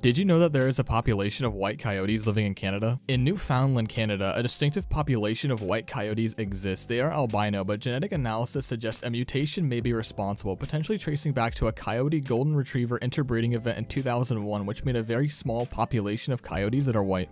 Did you know that there is a population of white coyotes living in Canada? In Newfoundland, Canada, a distinctive population of white coyotes exists. They are albino, but genetic analysis suggests a mutation may be responsible, potentially tracing back to a coyote golden retriever interbreeding event in 2001, which made a very small population of coyotes that are white.